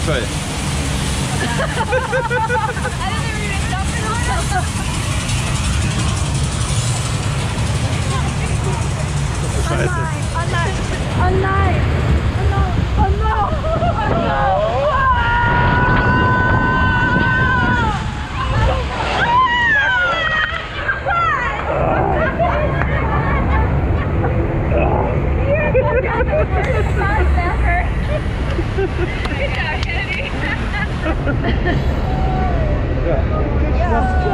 That's right. Online, online, Good job, Kennedy. yeah.